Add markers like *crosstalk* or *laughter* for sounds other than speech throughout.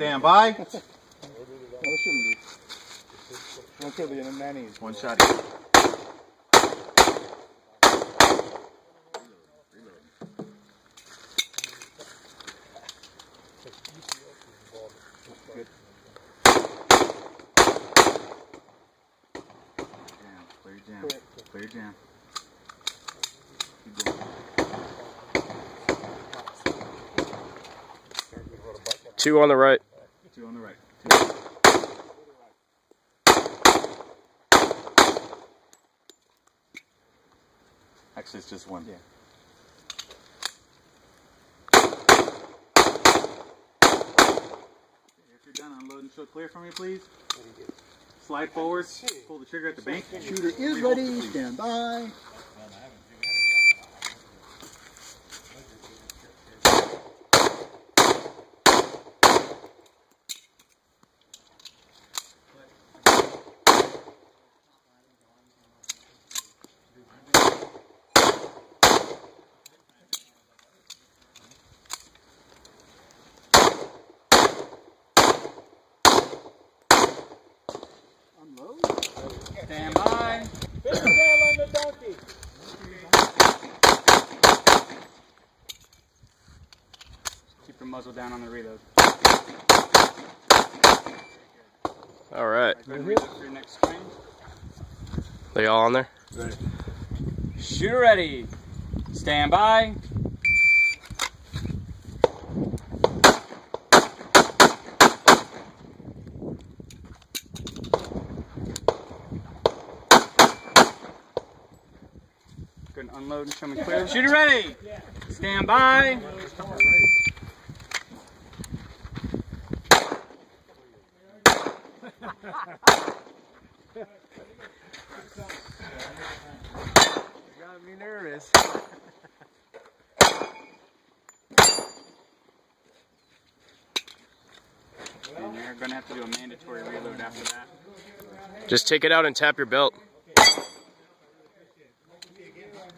Stand by. No, it shouldn't be. One kill the mayonnaise. One shot. Good. Clear your jam. Clear your jam. Keep going. Two on the right. Two on the right. Two. Actually, it's just one. Yeah. If you're done unloading, show clear for me, please. Slide forward. Pull the trigger at the bank. Shooter is ready. Stand by. Stand by. Keep your muzzle down on the reload. All right. Go ahead and reload for your next swing. They all on there? Shooter ready. Stand by. And unload and show me clear. Shooter ready. Stand by. *laughs* Got me nervous. And you're gonna have to do a mandatory reload after that. Just take it out and tap your belt.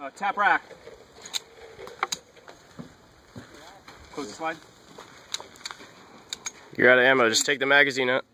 Uh, tap rack. Close the slide. You're out of ammo. Just take the magazine out.